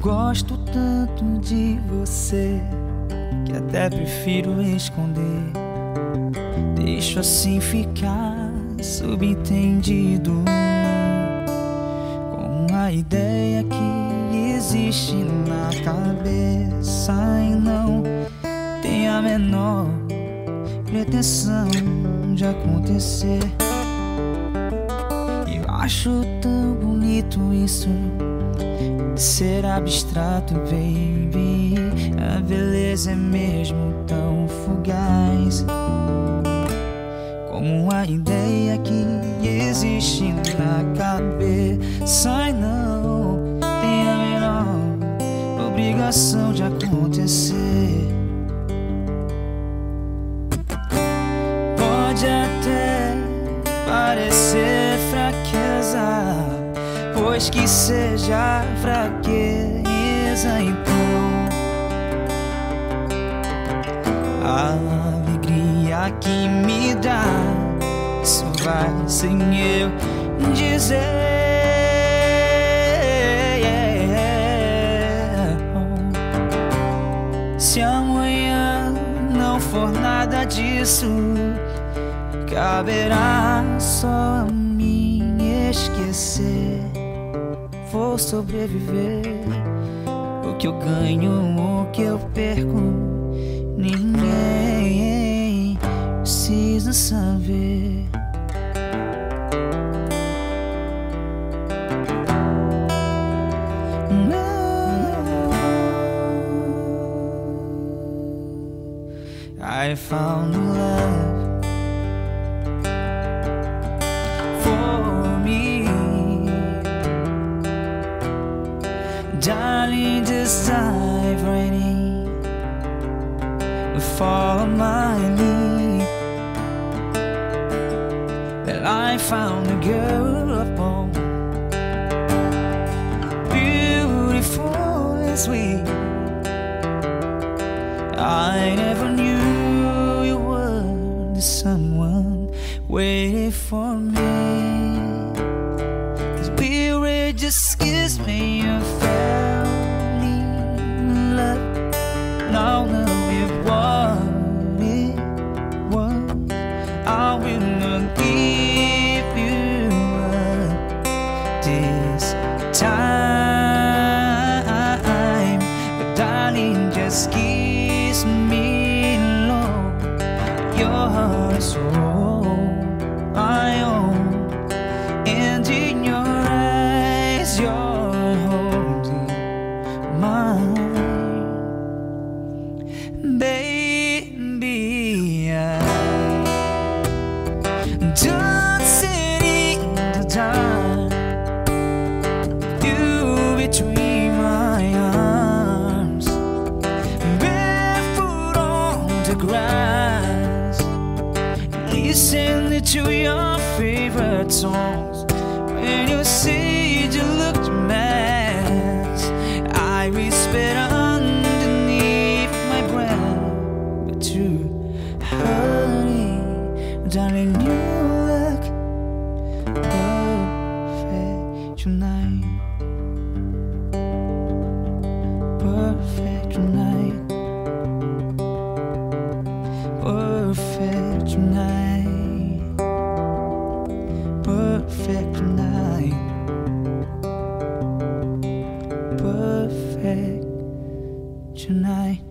Gosto tanto de você que até prefiro esconder. Deixo assim ficar subentendido com a ideia que existe na cabeça e não tem a menor pretensão de acontecer. Eu acho tão bonito isso ser abstrato, baby. A beleza é mesmo tão fugaz como a ideia que existe na cabeça e não tem a menor obrigação de acontecer. Pode até parecer fraqueza pois que seja fraqueza, então a alegria que me dá, isso vai sem eu dizer. Se amanhã não for nada disso, caberá só a mim esquecer vou sobreviver. O que eu ganho, o que eu perco, ninguém precisa saber. I found love. Just dive right in Follow my knee. Well, I found a girl upon. Beautiful and sweet. I never knew you were the someone waiting for me. Cause we were just kiss me Your all I own, and in your eyes, you're holding mine, baby. I don't sit in the dark, you between my arms, barefoot on the grass, listening to your favorite songs. When you say you look mad, I whisper underneath my breath, but you, honey, darling, you look perfect tonight, perfect tonight, perfect tonight.